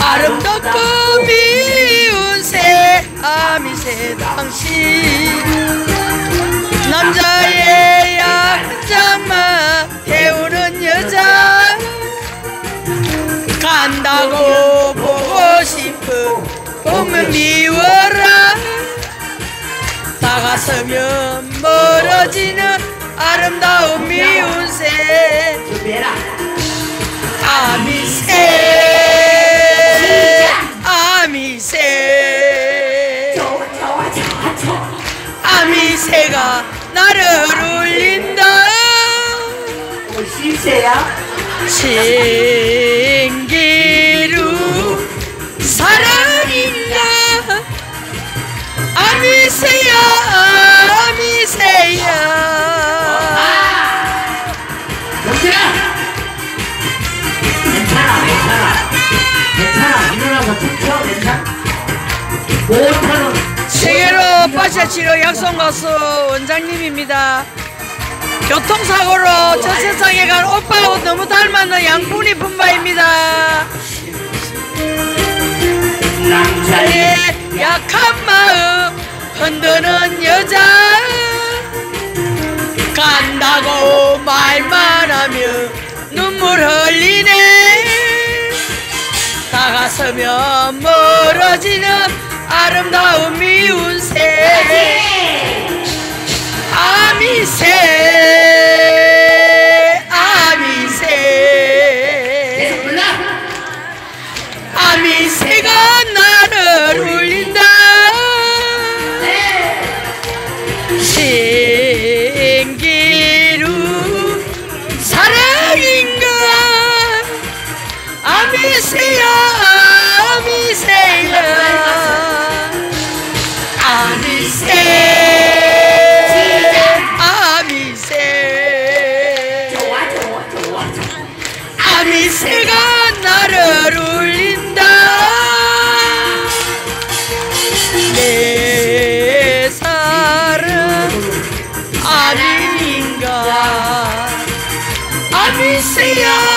아름답고 미운 새 아미새 당신. 남자의 약장만 태우는 여자. 간다고 보고 싶은 보면 미워라. 다가서면 멀어지는 아름다운 미운 새. 아미새 아. 아미새가 나를 울린다 뭐 실세야? 신기루 사랑인가 아미새야 아미새야! 괜찮아, 괜찮아. 괜찮아. 일어나서 춤춰, 괜찮아. 못하는 세계로 빠샤 치료 약속 가수 원장님입니다. 교통사고로 저 세상에 간 오빠하고 너무 닮았는 양푼이 분바입니다. 남자의 내 약한 마음 흔드는 여자 간다고 말만 하면 눈물 흘리네 다가서면 멀어지는 아름다운 미운 새아 미세가 나를 울린다. 내 사랑 아닌가? 아미세야